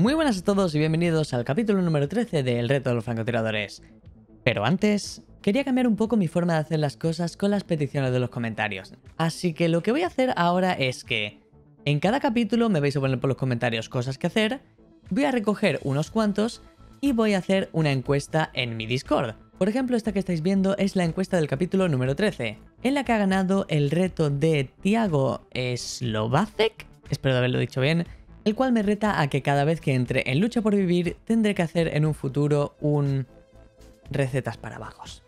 Muy buenas a todos y bienvenidos al capítulo número 13 de El reto de los francotiradores. Pero antes, quería cambiar un poco mi forma de hacer las cosas con las peticiones de los comentarios. Así que lo que voy a hacer ahora es que en cada capítulo me vais a poner por los comentarios cosas que hacer, voy a recoger unos cuantos y voy a hacer una encuesta en mi Discord. Por ejemplo, esta que estáis viendo es la encuesta del capítulo número 13, en la que ha ganado el reto de Tiago Slovacek, espero haberlo dicho bien, el cual me reta a que cada vez que entre en lucha por vivir tendré que hacer en un futuro un recetas para vagos.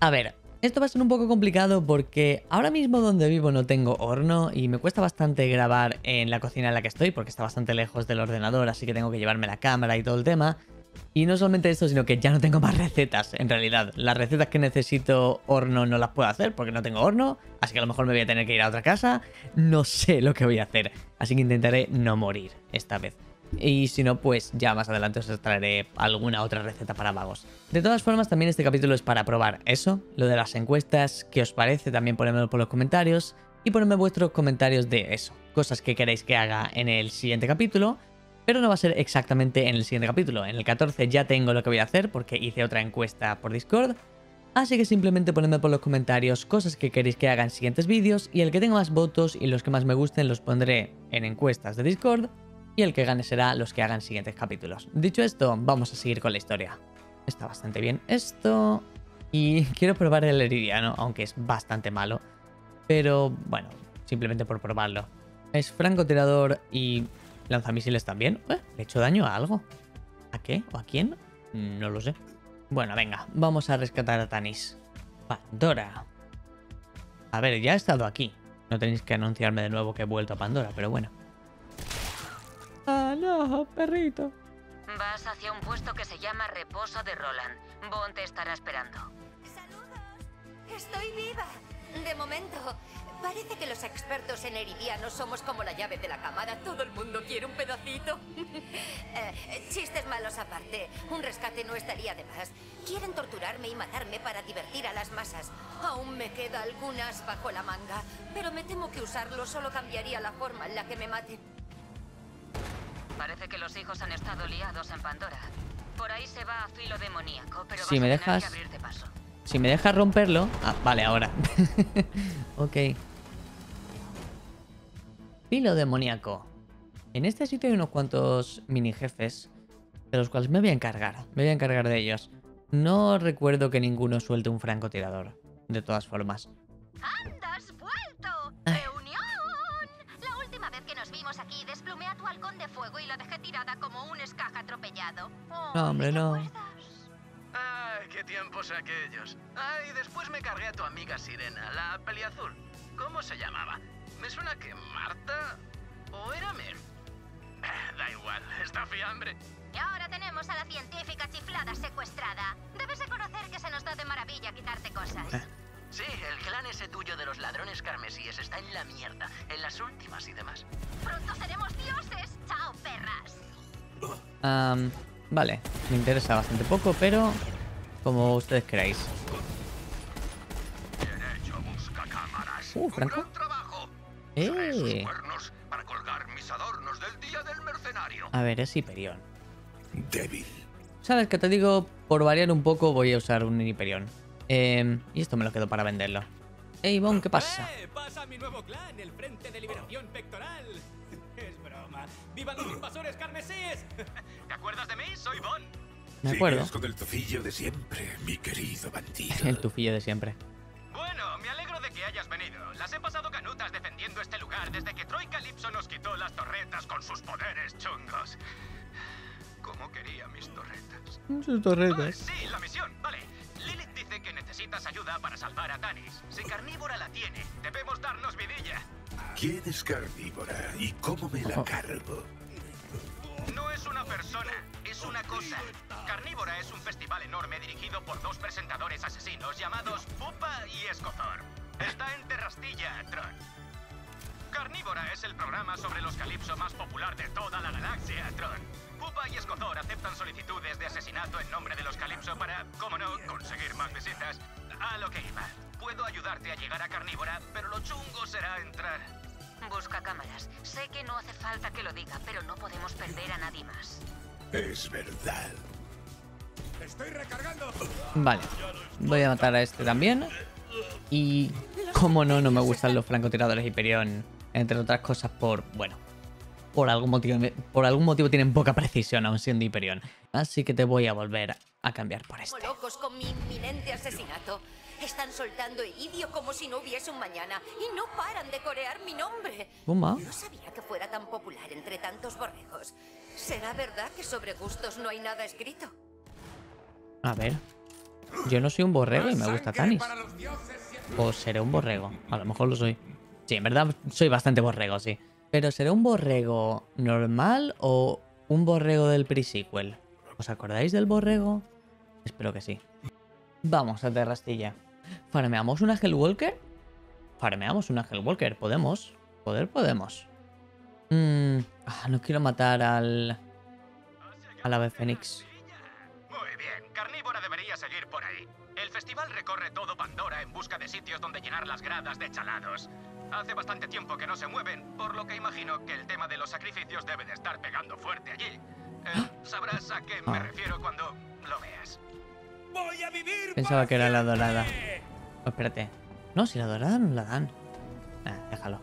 A ver, esto va a ser un poco complicado porque ahora mismo donde vivo no tengo horno y me cuesta bastante grabar en la cocina en la que estoy porque está bastante lejos del ordenador, así que tengo que llevarme la cámara y todo el tema. Y no solamente esto, sino que ya no tengo más recetas, en realidad. Las recetas que necesito horno no las puedo hacer porque no tengo horno, así que a lo mejor me voy a tener que ir a otra casa. No sé lo que voy a hacer, así que intentaré no morir esta vez. Y si no, pues ya más adelante os traeré alguna otra receta para magos. De todas formas, también este capítulo es para probar eso, lo de las encuestas, qué os parece, también ponedmelo por los comentarios y ponedme vuestros comentarios de eso, cosas que queréis que haga en el siguiente capítulo pero no va a ser exactamente en el siguiente capítulo. En el 14 ya tengo lo que voy a hacer porque hice otra encuesta por Discord. Así que simplemente ponedme por los comentarios cosas que queréis que haga en siguientes vídeos y el que tenga más votos y los que más me gusten los pondré en encuestas de Discord y el que gane será los que hagan siguientes capítulos. Dicho esto, vamos a seguir con la historia. Está bastante bien esto y quiero probar el heridiano, aunque es bastante malo. Pero bueno, simplemente por probarlo. Es francotirador y Lanzamisiles también. ¿Eh? ¿Le he hecho daño a algo? ¿A qué? ¿O a quién? No lo sé. Bueno, venga, vamos a rescatar a Tanis. Pandora. A ver, ya he estado aquí. No tenéis que anunciarme de nuevo que he vuelto a Pandora, pero bueno. Ah, no, perrito. Vas hacia un puesto que se llama Reposo de Roland. Bon te estará esperando. ¡Saludos! ¡Estoy viva! De momento, parece que los expertos en heridianos somos como la llave de la camada. Todo el mundo quiere un pedacito. Eh, chistes malos aparte, un rescate no estaría de más. Quieren torturarme y matarme para divertir a las masas. Aún me queda algunas bajo la manga, pero me temo que usarlo solo cambiaría la forma en la que me maten. Parece que los hijos han estado liados en Pandora. Por ahí se va a filo demoníaco, pero Si vas me a tener dejas- que abrirte paso. Si me dejas romperlo... Ah, vale, ahora. ok. Filo demoníaco. En este sitio hay unos cuantos mini jefes de los cuales me voy a encargar. Me voy a encargar de ellos. No recuerdo que ninguno suelte un francotirador. De todas formas. ¡Anda, has vuelto! ¡Reunión! La última vez que nos vimos aquí desplumé a tu halcón de fuego y lo dejé tirada como un escaja atropellado. Oh, No, hombre, no. ¡Ay, qué tiempos aquellos! ¡Ay, después me cargué a tu amiga Sirena, la peliazul. ¿Cómo se llamaba? Me suena que Marta... ¿O era Mem? Ah, Da igual, está fiambre. Y ahora tenemos a la científica chiflada secuestrada. Debes de conocer que se nos da de maravilla quitarte cosas. Eh. Sí, el clan ese tuyo de los ladrones carmesíes está en la mierda, en las últimas y demás. Pronto seremos dioses. ¡Chao, perras! Am, vale, me interesa bastante poco, pero como ustedes queráis. Cámaras. Uh, Franco. trabajo. Eh. cuernos para colgar mis adornos del día del mercenario. A ver, es Hyperion. Débil. ¿Sabes qué te digo? Por variar un poco voy a usar un Hyperion. Em, y esto me lo quedo para venderlo. Ey, Bon, ¿qué pasa? ¡Eh! ¡Pasa mi nuevo clan, el Frente de Liberación Pectoral! Es broma. ¡Vivan los invasores carmesíes! ¿Te acuerdas de mí? Soy Bon. Me acuerdo. Sigues con el tufillo de siempre, mi querido bandido. El tufillo de siempre. Bueno, me alegro de que hayas venido. Las he pasado canutas defendiendo este lugar desde que Troy Calypso nos quitó las torretas con sus poderes chungos. ¿Cómo quería mis torretas? Sus Ah, torretas. sí, la misión, vale. Lilith dice que necesitas ayuda para salvar a Tanis. Si Carnívora la tiene, debemos darnos vidilla. ¿Quién es carnívora y cómo me la cargo? No es una persona, es una cosa. Carnívora es un festival enorme dirigido por dos presentadores asesinos llamados Pupa y Escozor. Está en Terrastilla, Tron. Carnívora es el programa sobre los calipso más popular de toda la galaxia, Tron. Pupa y Escozor aceptan solicitudes de asesinato en nombre de los calipso para, como no, conseguir más visitas. A lo que iba. Puedo ayudarte a llegar a Carnívora, pero lo chungo será entrar. Busca cámaras. Sé que no hace falta que lo diga, pero no podemos perder a nadie más. Es verdad. Estoy recargando. Vale. Voy a matar a este también. Y como no, no me gustan los francotiradores Hyperion. Entre otras cosas por, bueno, por algún motivo, por algún motivo tienen poca precisión aún siendo Hyperion. Así que te voy a volver a cambiar por este. locos con mi inminente asesinato. Están soltando iridio como si no hubiese un mañana y no paran de corear mi nombre. Pumba. No sabía que fuera tan popular entre tantos borregos. ¿Será verdad que sobre gustos no hay nada escrito? A ver. Yo no soy un borrego y me gusta Tanis. O seré un borrego. A lo mejor lo soy. Sí, en verdad soy bastante borrego, sí. Pero ¿seré un borrego normal o un borrego del pre-sequel? ¿Os acordáis del borrego? Espero que sí. Vamos a Terrastilla. ¿Farmeamos una Hellwalker? Farmeamos una Hellwalker. ¿Podemos? Poder podemos. Mm, ah, no quiero matar al... Al ave fénix. Muy bien, Carnívora debería seguir por ahí. El festival recorre todo Pandora en busca de sitios donde llenar las gradas de chalados. Hace bastante tiempo que no se mueven, por lo que imagino que el tema de los sacrificios debe de estar pegando fuerte allí. Eh, sabrás a qué me Ah. refiero cuando lo veas. Voy a vivir. Pensaba que era la siempre. dorada. Oh, espérate. No, si la dorada no la dan. Déjalo.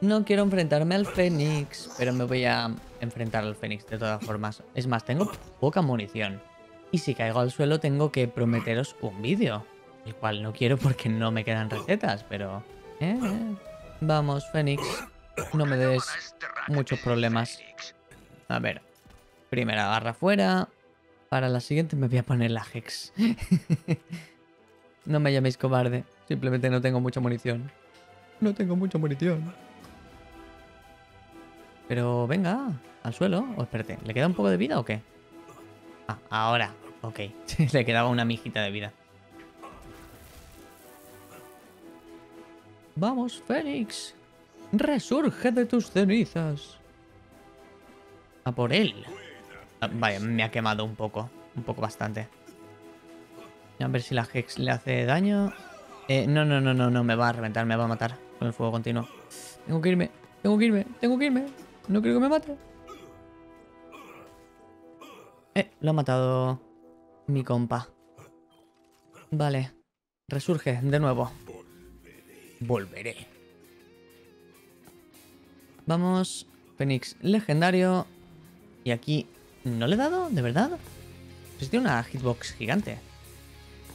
No quiero enfrentarme al Fénix, pero me voy a enfrentar al Fénix de todas formas. Es más, tengo poca munición. Y si caigo al suelo tengo que prometeros un vídeo. El cual no quiero porque no me quedan recetas, pero... eh, eh. Vamos, Fénix. No me des muchos problemas. A ver. Primera garra fuera. Para la siguiente me voy a poner la Hex. no me llaméis cobarde. Simplemente no tengo mucha munición. No tengo mucha munición. Pero venga, al suelo. O espérate, ¿le queda un poco de vida o qué? Ah, ahora. Ok. Le quedaba una mijita de vida. Vamos, Fénix. Resurge de tus cenizas. A por él. Ah, Vaya, me ha quemado un poco. Un poco bastante. A ver si la Hex le hace daño. Eh, no, no, no, no, no. Me va a reventar, me va a matar con el fuego continuo. Tengo que irme, tengo que irme, tengo que irme. No quiero que me mate. Eh, lo ha matado mi compa. Vale. Resurge de nuevo. Volveré. Vamos. Fénix legendario. Y aquí... ¿No le he dado? ¿De verdad? Pues tiene una hitbox gigante.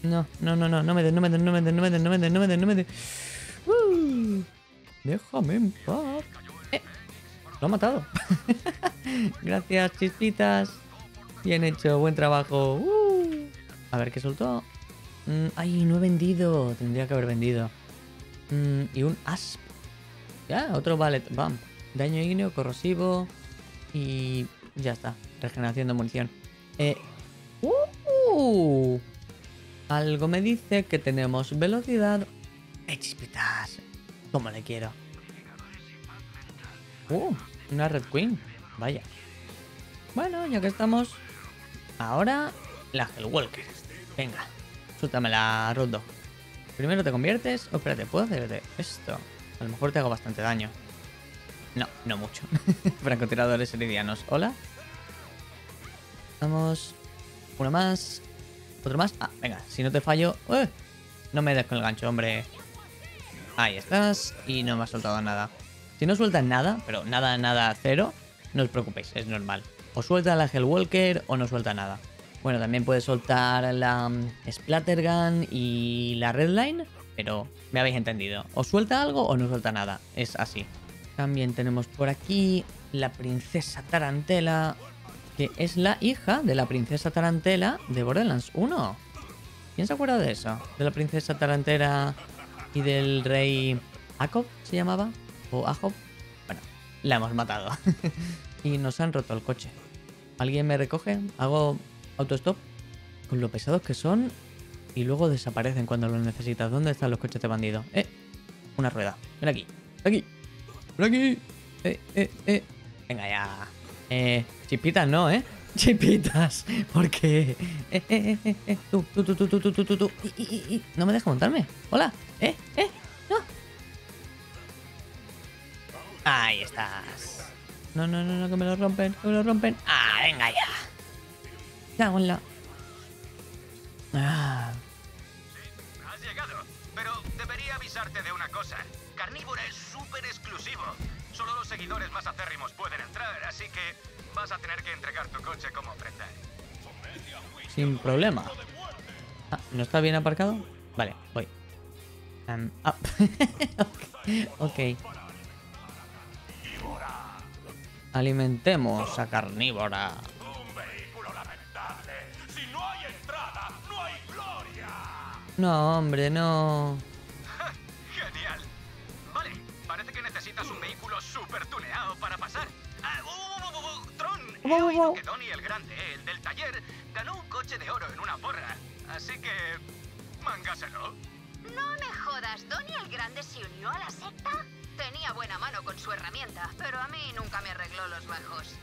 No, no, no, no, no me den, no me den, no me den, no me den, no me den, no me den, no me den. Uh, déjame en paz. Eh, lo ha matado. Gracias, chispitas. Bien hecho, buen trabajo. Uh. A ver qué soltó. Mm, ay, no he vendido. Tendría que haber vendido. Mm, y un asp. Ya, otro ballet. Bam. Daño ígneo, corrosivo. Y ya está. Regeneración de munición. Eh. ¡Uh! Algo me dice que tenemos velocidad. ¡Eh, chispitas! Como le quiero. ¡Uh! Una Red Queen. Vaya. Bueno, ya que estamos. Ahora, la Hellwalker. Venga, la Rondo. Primero te conviertes. Oh, espérate, ¿puedo hacerte esto? A lo mejor te hago bastante daño. No, no mucho. Francotiradores heridianos. Hola. Vamos. Uno más. Otro más. Ah, venga, si no te fallo. ¡Eh! No me des con el gancho, hombre. Ahí estás. Y no me has soltado nada. Si no sueltas nada, pero nada, nada, cero, no os preocupéis, es normal. O suelta la Hellwalker o no suelta nada. Bueno, también puedes soltar la mm, Splattergun y la Redline, pero me habéis entendido. O suelta algo o no suelta nada. Es así. También tenemos por aquí la princesa Tarantela, que es la hija de la princesa Tarantela de Borderlands 1. ¿Quién se acuerda de eso? De la princesa Tarantela y del rey Jacob se llamaba o Ajob. Bueno, la hemos matado. y nos han roto el coche. ¿Alguien me recoge? Hago autostop con lo pesados que son y luego desaparecen cuando los necesitas. ¿Dónde están los coches de bandido? Eh, una rueda. Ven aquí. Aquí. Ven aquí. Eh, eh, eh. Venga ya. Eh, chispitas no, ¿eh? Chispitas. Porque... Eh, eh, eh, eh, eh. Tú, tú, tú, tú, tú, tú, tú, tú, y, y, y. No me deja montarme. Hola. Eh, eh. No. Ahí estás. No, no, no, no, que me lo rompen, que me lo rompen. Ah, venga ya. Cago en. Ah, Has llegado, pero debería avisarte de una cosa. Carnívora es súper exclusivo. Solo los seguidores más acérrimos pueden entrar, así que vas a tener que entregar tu coche como prenda. sin problema. Ah, ¿no está bien aparcado? Vale, voy. Ok. ok. Alimentemos a carnívora. No, hombre, no. He oído que Donnie el Grande, el del taller, ganó un coche de oro en una porra. Así que... Mángaselo. No me jodas, ¿Donnie el Grande se unió a la secta? Tenía buena mano con su herramienta, pero a mí nunca me arregló los bajos.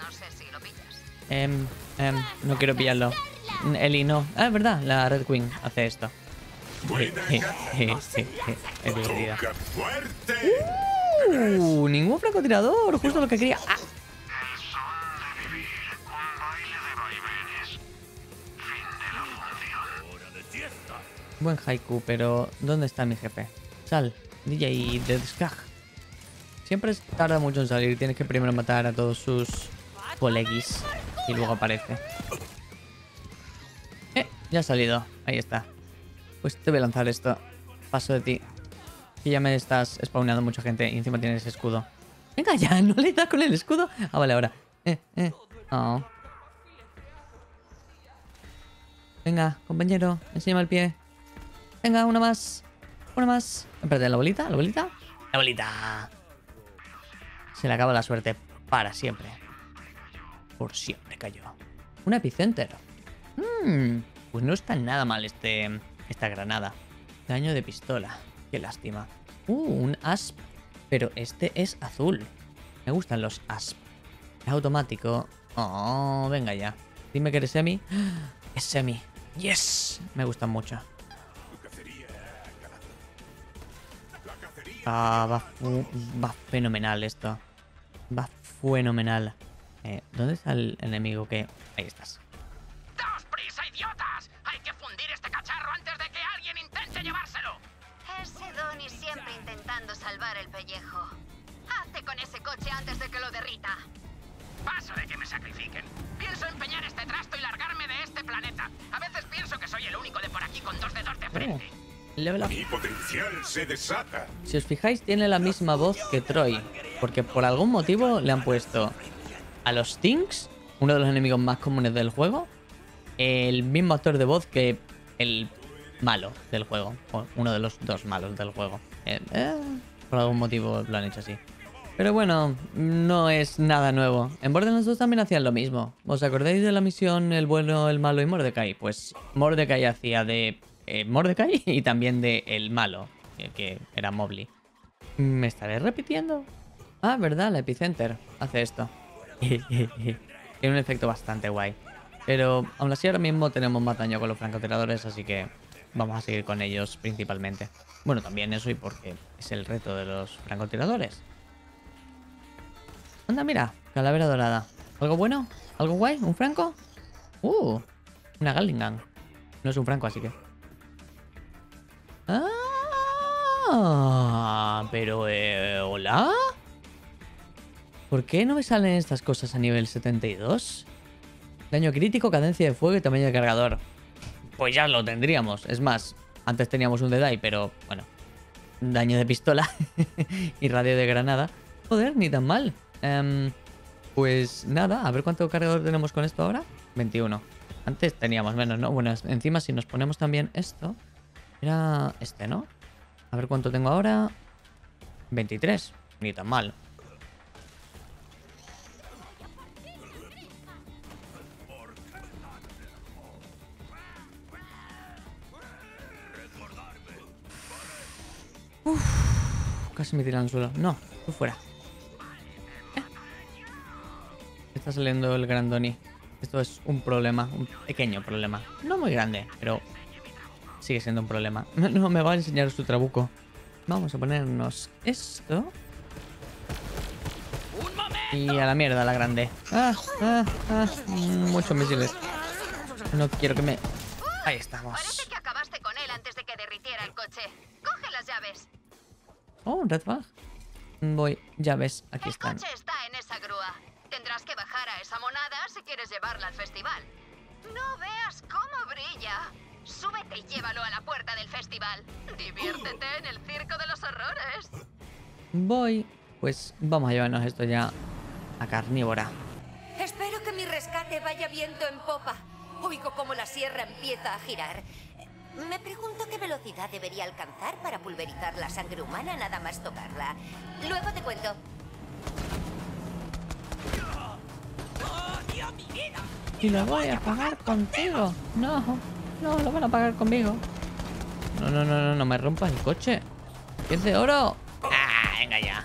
No sé si lo pillas. Em, em, no quiero pillarlo. Eli, no. Ah, es verdad, la Red Queen hace esto. Buena es divertida. Uh, ningún francotirador, justo lo que quería. Ah. Buen haiku, pero ¿dónde está mi jefe? Sal, DJ de. Siempre tarda mucho en salir, tienes que primero matar a todos sus coleguis y luego aparece. Eh, ya ha salido, ahí está. Pues te voy a lanzar esto. Paso de ti. Que ya me estás spawnando mucha gente y encima tienes escudo. Venga ya, ¿no le das con el escudo? Ah, vale, ahora. Eh, eh. Oh. Venga, compañero, enséñame el pie. Venga, una más. Una más. Espérate, ¿la bolita? ¿La bolita? ¡La bolita! Se le acaba la suerte para siempre. Por siempre cayó. Un epicenter. Hmm, pues no está nada mal este, esta granada. Daño de pistola. Qué lástima. Uh, un asp. Pero este es azul. Me gustan los asp. Es automático. Oh, venga ya. Dime que eres semi. Es semi. Yes. Me gustan mucho. Ah, va, va fenomenal esto. Va fenomenal. Eh, ¿Dónde está el enemigo que...? Ahí estás. ¡Daos prisa, idiotas! Hay que fundir este cacharro antes de que alguien intente llevárselo. Ese Donnie siempre intentando salvar el pellejo. Hazte con ese coche antes de que lo derrita. Paso de que me sacrifiquen. Pienso empeñar este trasto y largarme de este planeta. A veces pienso que soy el único de por aquí con dos dedos de frente. Level up. Mi potencial se desata. Si os fijáis, tiene la misma voz que Troy. Porque por algún motivo le han puesto a los Things, uno de los enemigos más comunes del juego, el mismo actor de voz que el malo del juego. O uno de los dos malos del juego. Eh, eh, por algún motivo lo han hecho así. Pero bueno, no es nada nuevo. En Borderlands 2 también hacían lo mismo. ¿Os acordáis de la misión El bueno, el malo y Mordecai? Pues Mordecai hacía de eh, Mordecai y también de el malo, que, era Mobley. ¿Me estaré repitiendo? Ah, verdad, la Epicenter hace esto. Tiene un efecto bastante guay. Pero aún así ahora mismo tenemos más daño con los francotiradores, así que vamos a seguir con ellos principalmente. Bueno, también eso y porque es el reto de los francotiradores. Anda, mira, calavera dorada. ¿Algo bueno? ¿Algo guay? ¿Un franco? Uh, una Gatling No es un franco, así que... Ah, pero... Eh, ¿Hola? ¿Por qué no me salen estas cosas a nivel 72? Daño crítico, cadencia de fuego y tamaño de cargador. Pues ya lo tendríamos. Es más, antes teníamos un Deadeye, pero bueno. Daño de pistola y radio de granada. Joder, ni tan mal. Em, pues nada, a ver cuánto cargador tenemos con esto ahora. 21. Antes teníamos menos, ¿no? Bueno, encima si nos ponemos también esto. Era este, ¿no? A ver cuánto tengo ahora. 23. Ni tan mal. Uf, casi me tiran al suelo. No, tú fuera. Eh. Está saliendo el Grandoni. Esto es un problema, un pequeño problema. No muy grande, pero sigue siendo un problema. No, me va a enseñar su trabuco. Vamos a ponernos esto. Y a la mierda la grande. Ah, ah, ah. Muchos misiles. No quiero que me... Ahí estamos. Parece que acabaste con él antes de que derritiera el coche. Coge las llaves. Oh, un red flag. Voy, llaves, aquí el están. coche está llévalo a la puerta del festival. Diviértete en el circo de los horrores. Voy. Pues vamos a llevarnos esto ya a carnívora. Espero que mi rescate vaya viento en popa. Oigo cómo la sierra empieza a girar. Me pregunto qué velocidad debería alcanzar para pulverizar la sangre humana nada más tocarla. Luego te cuento. Y lo voy a pagar contigo. No, no, lo van a pagar conmigo. No, no, no, no, no me rompas el coche. ¿Qué es de oro? Ah, venga ya.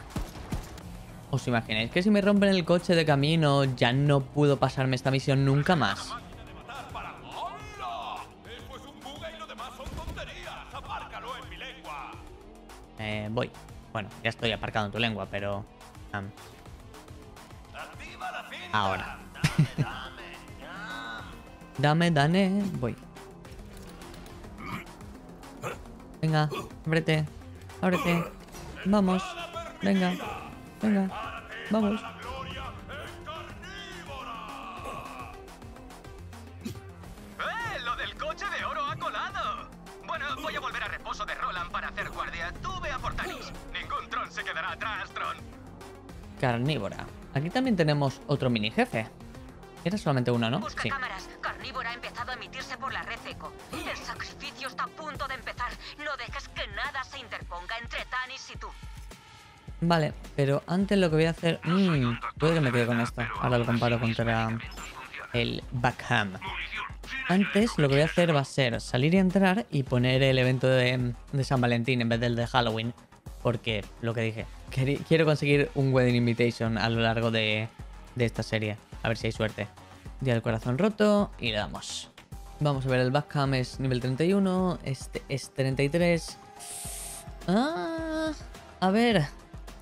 ¿Os imagináis que si me rompen el coche de camino ya no puedo pasarme esta misión nunca más? ¡Máquina de matar para... ¡Hola! Eso es un buga y lo demás son tonterías. Apárcalo en mi lengua. Eh, voy. Bueno, ya estoy aparcado en tu lengua, pero... cinta. ahora. Dame, dame, voy. Venga, ábrete, ábrete. Vamos, venga, venga, vamos. ¡Eh! ¡Lo del coche de oro ha colado! Bueno, voy a volver a reposo de Roland para hacer guardia. Tú ve a Portalis. Ningún Tron se quedará atrás, Tron. Carnívora. Aquí también tenemos otro mini jefe. Era solamente uno, ¿no? Busca Sí. cámaras. Emitirse por la red eco. El sacrificio está a punto de empezar. No dejes que nada se interponga entre Tanis y tú. Vale, pero antes lo que voy a hacer... Mmm, puede que me quede con esto. Ahora lo comparo contra el Backham. Antes lo que voy a hacer va a ser salir y entrar y poner el evento de, de San Valentín en vez del de Halloween. Porque, lo que dije, quiero conseguir un Wedding Invitation a lo largo de, de esta serie. A ver si hay suerte. Día del corazón roto y le damos. Vamos a ver, el Backham es nivel 31, este es 33. Ah, a ver,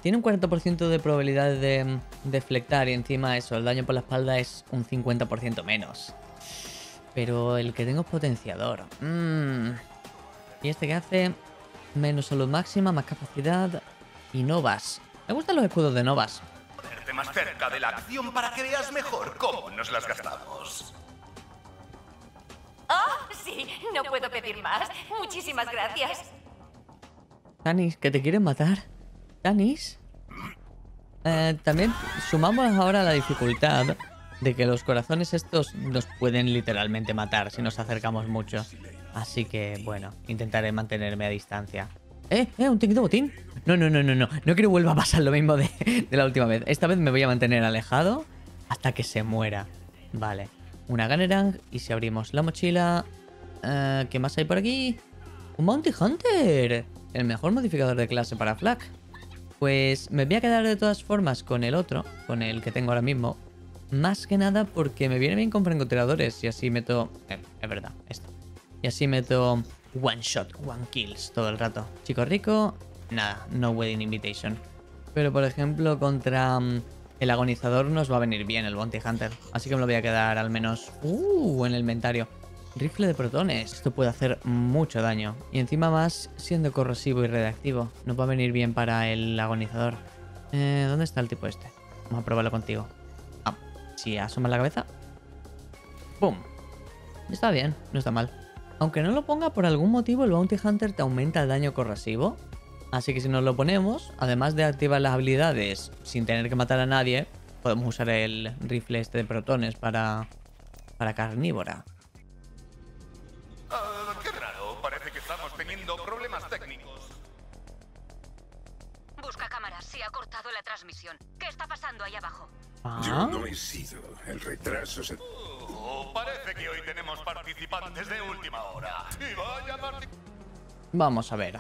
tiene un 40% de probabilidad de deflectar y encima eso, el daño por la espalda es un 50% menos. Pero el que tengo es potenciador. Mm. Y este que hace menos salud máxima, más capacidad y novas. Me gustan los escudos de novas. Más cerca de la acción para que veas mejor cómo nos las gastamos. ¡Oh, sí! No puedo pedir más. Muchísimas gracias. Tanis, que te quieren matar. Tanis. Eh, también sumamos ahora la dificultad de que los corazones estos nos pueden literalmente matar si nos acercamos mucho. Así que, bueno, intentaré mantenerme a distancia. ¡Eh! ¡Eh! ¿Un ticket de botín? No, no, no, no, no. No quiero vuelva a pasar lo mismo de, de la última vez. Esta vez me voy a mantener alejado hasta que se muera. Vale. Una Ganerang. Y si abrimos la mochila... eh, ¿Qué más hay por aquí? ¡Un Bounty Hunter! El mejor modificador de clase para Flag. Pues me voy a quedar de todas formas con el otro, con el que tengo ahora mismo. Más que nada porque me viene bien con francotiradores y así meto... eh, es verdad, esto. Y así meto one shot, one kills todo el rato. Chico rico, nada, no wedding invitation. Pero por ejemplo contra mm, el agonizador nos va a venir bien el Bounty Hunter. Así que me lo voy a quedar al menos... Uh, en el inventario. Rifle de protones. Esto puede hacer mucho daño. Y encima más siendo corrosivo y reactivo. Nos va a venir bien para el agonizador. Eh, ¿Dónde está el tipo este? Vamos a probarlo contigo. Ah, si asomas la cabeza. ¡Pum! Está bien, no está mal. Aunque no lo ponga por algún motivo, el Bounty Hunter te aumenta el daño corrosivo. Así que si nos lo ponemos, además de activar las habilidades sin tener que matar a nadie, podemos usar el rifle este de protones para, para carnívora. Qué raro. Parece que estamos teniendo problemas técnicos. Busca cámaras. Se ha cortado la transmisión. ¿Qué está pasando ahí abajo? Yo Ah, no he sido. El retraso se... Oh, parece que hoy tenemos participantes de última hora. Y vaya parti- vamos a ver.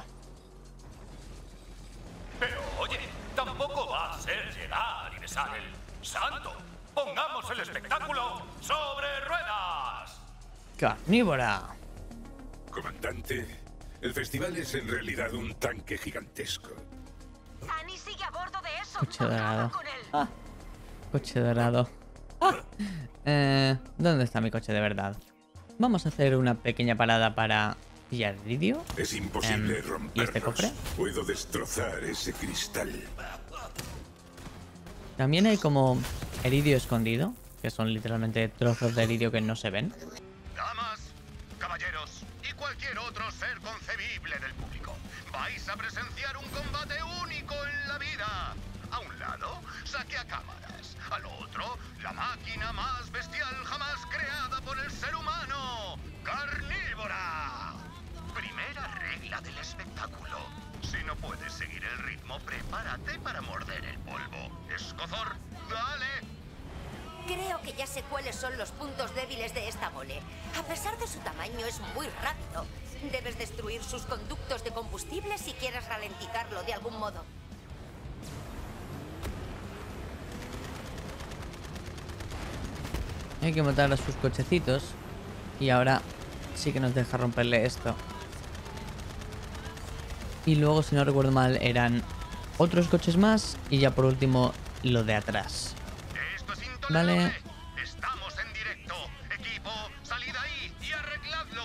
Pero oye, tampoco va a ser llegar y besar el santo. Pongamos el espectáculo sobre ruedas. Carnívora. Comandante, el festival es en realidad un tanque gigantesco. Tanis sigue a bordo de eso. Coche dorado. Ah, Coche dorado. Ah. Eh, ¿Dónde está mi coche de verdad? Vamos a hacer una pequeña parada para pillar. Es imposible ¿y romperlos. este cofre? Puedo destrozar ese cristal. También hay como eridio escondido, que son literalmente trozos de eridio que no se ven. Damas, caballeros y cualquier otro ser concebible del público, vais a presenciar un combate único en la vida. A un lado, saque a cámaras. Al otro, la máquina más bestial jamás creada por el ser humano. ¡Carnívora! Regla del espectáculo. Si no puedes seguir el ritmo, prepárate para morder el polvo. Escozor, dale. Creo que ya sé cuáles son los puntos débiles de esta mole. A pesar de su tamaño, es muy rápido. Debes destruir sus conductos de combustible si quieres ralentizarlo de algún modo. Hay que matar a sus cochecitos. Y ahora sí que nos deja romperle esto. Y luego, si no recuerdo mal, eran otros coches más. Y ya por último, lo de atrás. Esto es. Vale. Estamos en directo. Equipo, salid ahí y arregladlo.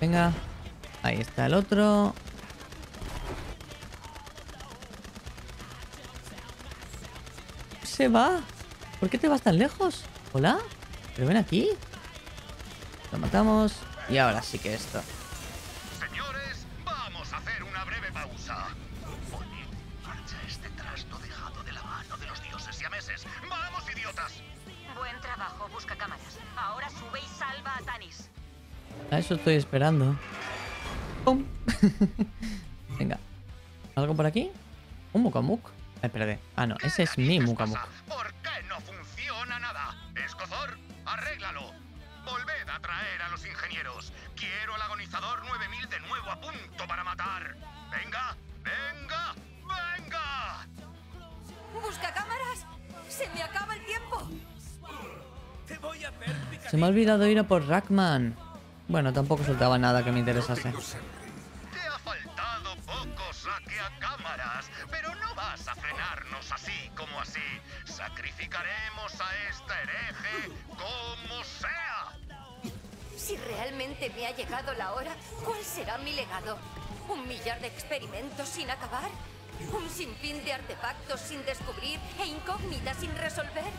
Venga. Ahí está el otro. Se va. ¿Por qué te vas tan lejos? ¿Hola? Pero ven aquí. Lo matamos. Y ahora sí que esto. Eso estoy esperando. ¡Pum! Venga. ¿Algo por aquí? ¿Un Mukamuk? Eh, espérate. Ah, no. Ese es mi ¿Qué Mukamuk. ¿Por qué no funciona nada? Escozor, arréglalo. Volved a traer a los ingenieros. Quiero al agonizador 9000 de nuevo a punto para matar. Venga, venga, venga. ¿Busca cámaras? ¡Se me acaba el tiempo! Se me ha olvidado ir a por Rackman. Bueno, tampoco soltaba nada que me interesase. Te ha faltado poco saque a cámaras, pero no vas a frenarnos así como así. Sacrificaremos a esta hereje como sea. Si realmente me ha llegado la hora, ¿cuál será mi legado? ¿Un millar de experimentos sin acabar? ¿Un sinfín de artefactos sin descubrir e incógnitas sin resolver?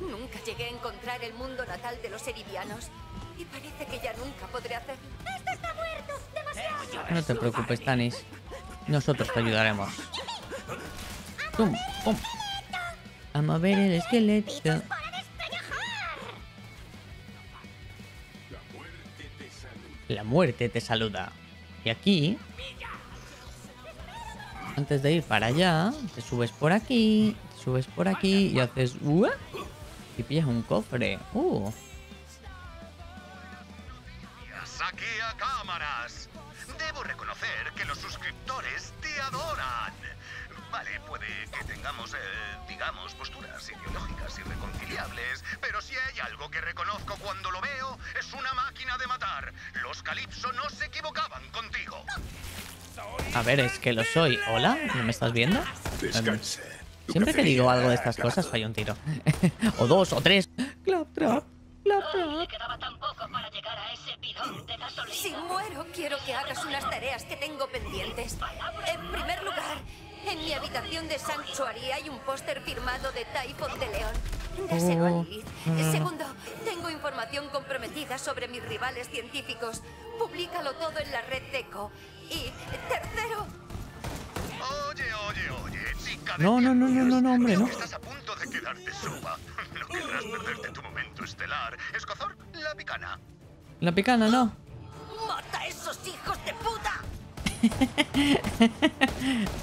Nunca llegué a encontrar el mundo natal de los eridianos. Y parece que ya nunca podré hacerlo. ¡Este está muerto! ¡Demasiado! No te preocupes, Tanis. Nosotros te ayudaremos. ¡Pum! ¡Pum! A mover el esqueleto. La muerte te saluda. Y aquí... Antes de ir para allá, te subes por aquí, te subes por aquí y haces... ¡Ua! Y pillas un cofre. ¡Uh! Saque a cámaras. Debo reconocer que los suscriptores te adoran. Vale, puede que tengamos, eh, digamos, posturas ideológicas irreconciliables, pero si hay algo que reconozco cuando lo veo, es una máquina de matar. Los Calypso no se equivocaban contigo. A ver, es que lo soy. ¿Hola? ¿No me estás viendo? Descansa. Tu Siempre que digo algo de estas cosas falla un tiro. o dos, o tres. Claptrap, claptrap. Si muero, quiero que hagas unas tareas que tengo pendientes. En primer lugar, en mi habitación de Sanctuary hay un póster firmado de Typhon de León. Dáselo a Oh. Lilith. Segundo, tengo información comprometida sobre mis rivales científicos. Públicalo todo en la red Deco. Y tercero, Oye, oye, oye, chica de No, no, no, no, no, no, hombre, no. Estás a punto de quedarte sopa. No querrás perderte tu momento estelar. Escozor, la picana. La picana, no. ¡Mata a esos hijos de puta!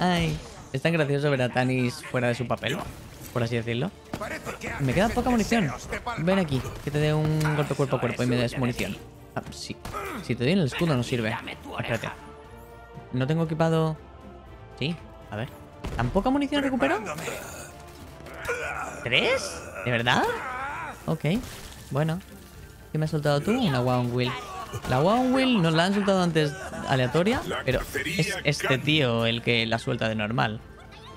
Ay. Es tan gracioso ver a Tanis fuera de su papel, por así decirlo. Me queda poca munición. Ven aquí, que te dé un golpe cuerpo a cuerpo y me des munición. Ah, sí. Si te doy en el escudo no sirve. Espérate. No tengo equipado... Sí, a ver. ¿Tan poca munición recupero? ¿Tres? ¿De verdad? Ok, bueno. ¿Qué me has soltado tú? Una One Wheel. La One Wheel nos la han soltado antes aleatoria, pero es este tío el que la suelta de normal.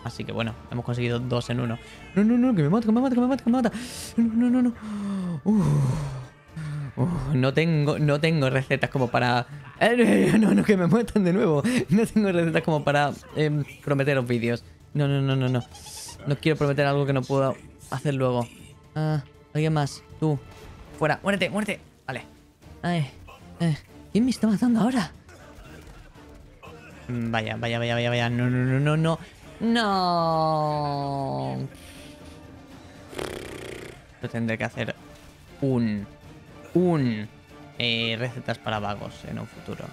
Así que bueno, hemos conseguido dos en uno. No, no, no, que me mata, que me mata, que me mata, que me mata. No, no, no, no. Uf. No tengo, no tengo recetas como para... Eh, No, no, que me matan de nuevo. No tengo recetas como para em, prometeros vídeos. No, no, no, no, no. No quiero prometer algo que no puedo hacer luego. Ah, alguien más. Tú. Fuera. Muérete, muérete. Vale. Ay. Eh, ¿Quién me está matando ahora? Mm, Vaya, vaya, vaya, vaya, vaya. No, no, no, no, no. No. Yo tendré que hacer un. Un. eh, recetas para vagos en un futuro.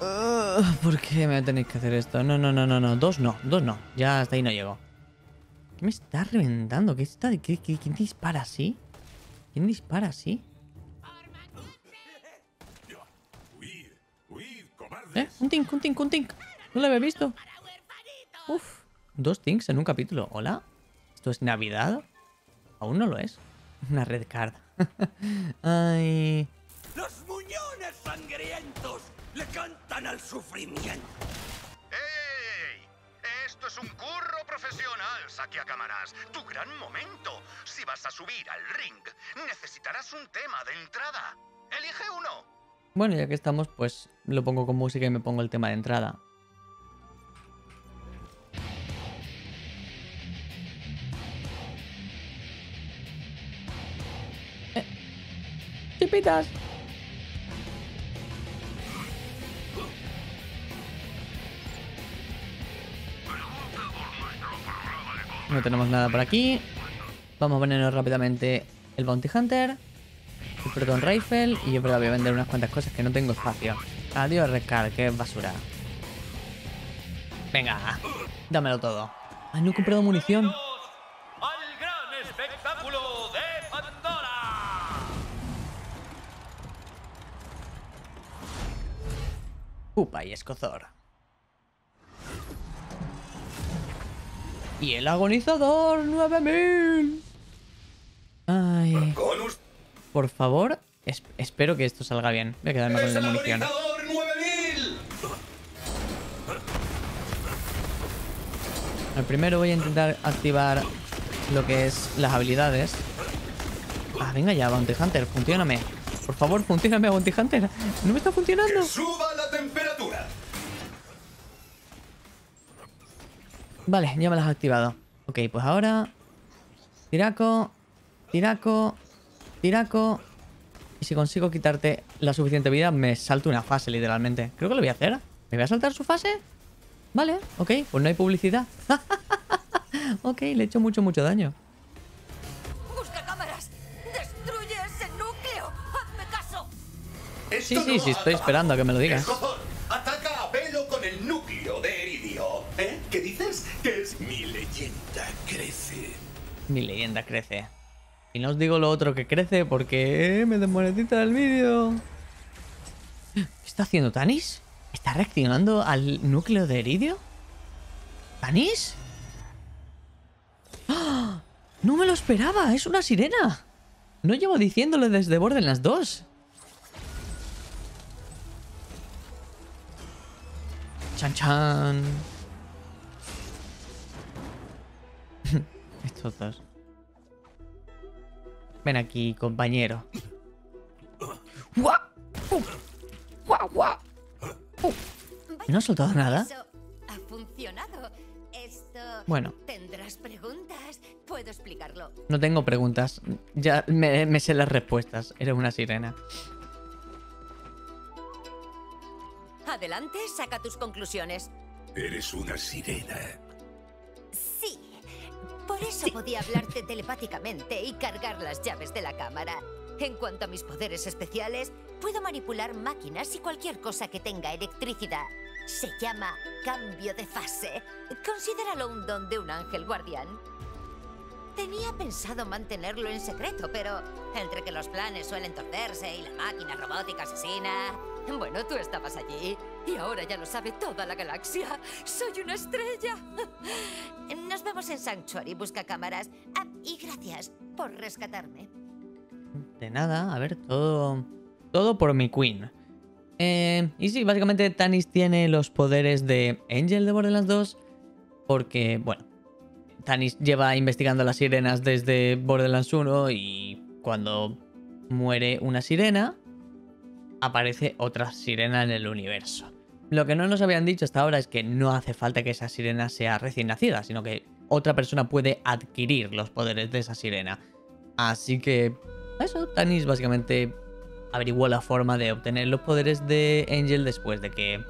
Ah, ¿Por qué me tenéis que hacer esto? No, no, no, no, no. Dos no, dos no. Ya hasta ahí no llego. ¿Qué me está reventando? ¿Qué está? ¿Qué, qué- quién dispara así? ¿Quién dispara así? ¿Eh? Un tink, un tink, un tink. No lo había visto. Uf. Dos tinks en un capítulo. ¿Hola? ¿Esto es Navidad? Aún no lo es. Una red card. Ay. ¡Los muñones sangrientos le cantan al sufrimiento! ¡Ey! Esto es un curro profesional, Sakia Cámaras. Tu gran momento. Si vas a subir al ring, necesitarás un tema de entrada. Elige uno. Bueno, ya que estamos, pues lo pongo con música y me pongo el tema de entrada. Eh, ¡Chipitas! No tenemos nada por aquí. Vamos a ponernos rápidamente el Bounty Hunter. Proton Rifle. Y es verdad, voy a vender unas cuantas cosas que no tengo espacio. Adiós, Redcard, que es basura. Venga, dámelo todo. Ah, no he comprado munición. ¡Al gran espectáculo de Pandora! Pupa y Escozor. Y el agonizador 9000. Ay, Con us- por favor, es- espero que esto salga bien. Voy a quedarme con el de munición. agonizador 9000! Al primero voy a intentar activar lo que es las habilidades. Ah, venga ya, Bounty Hunter, funcioname. Por favor, funcioname, Bounty Hunter. No me está funcionando. ¡Suba la temperatura! Vale, ya me las has activado. Ok, pues ahora... Tiraco, tiraco, tiraco... Y si consigo quitarte la suficiente vida, me salto una fase, literalmente. Creo que lo voy a hacer. ¿Me voy a saltar su fase? Vale, ok, pues no hay publicidad. ok, le he hecho mucho, mucho daño. ¡Busca cámaras! ¡Destruye ese núcleo! ¡Hazme caso! Sí, sí, sí, estoy esperando a que me lo digas. Escozor, ataca a Pelo con el núcleo de Eridio. ¿Eh? ¿Qué dices? Que es mi leyenda crece. Mi leyenda crece. Y no os digo lo otro que crece porque me desmonetiza el vídeo. ¿Qué está haciendo Tanis? ¿Está reaccionando al núcleo de Eridio? ¿Tanis? ¡Ah! No me lo esperaba, es una sirena. No llevo diciéndolo desde Borderlands 2. Chan chan. Estos. Ven aquí, compañero. ¡Guau! ¡Guau, guau! ¿No ha soltado nada? Eso ha funcionado. Esto. Bueno. ¿Tendrás preguntas? Puedo explicarlo. No tengo preguntas. Ya me, me sé las respuestas. Eres una sirena. Adelante, saca tus conclusiones. Eres una sirena. Por eso podía hablarte telepáticamente y cargar las llaves de la cámara. En cuanto a mis poderes especiales, puedo manipular máquinas y cualquier cosa que tenga electricidad. Se llama cambio de fase. Considéralo un don de un ángel guardián. Tenía pensado mantenerlo en secreto, pero entre que los planes suelen torcerse y la máquina robótica asesina... Bueno, tú estabas allí y ahora ya lo sabe toda la galaxia. ¡Soy una estrella! Nos vemos en Sanctuary, busca cámaras. Ah, y gracias por rescatarme. De nada, a ver, todo. Todo por mi queen. Eh, y sí, básicamente Tanis tiene los poderes de Angel de Borderlands 2 Porque, bueno, Tanis lleva investigando las sirenas desde Borderlands 1 y cuando muere una sirena, aparece otra sirena en el universo. Lo que no nos habían dicho hasta ahora es que no hace falta que esa sirena sea recién nacida, sino que otra persona puede adquirir los poderes de esa sirena. Así que eso, Tanis básicamente averiguó la forma de obtener los poderes de Angel después de que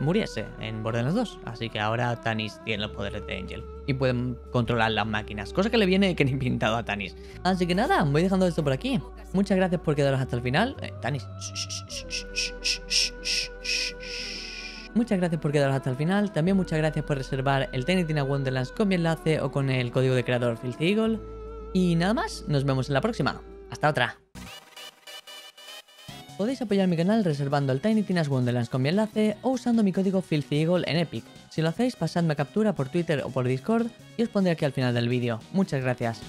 muriese en Borderlands 2. Así que ahora Tanis tiene los poderes de Angel y pueden controlar las máquinas, cosa que le viene que ni pintado a Tanis. Así que nada, voy dejando esto por aquí. Muchas gracias por quedaros hasta el final. Eh, Tanis. Muchas gracias por quedaros hasta el final. También muchas gracias por reservar el Tiny Tina Wonderlands con mi enlace o con el código de creador Filthy Eagle. Y nada más, nos vemos en la próxima. Hasta otra. Podéis apoyar mi canal reservando el Tiny Tina's Wonderlands con mi enlace o usando mi código Filthy Eagle en Epic. Si lo hacéis, pasadme captura por Twitter o por Discord y os pondré aquí al final del vídeo. Muchas gracias.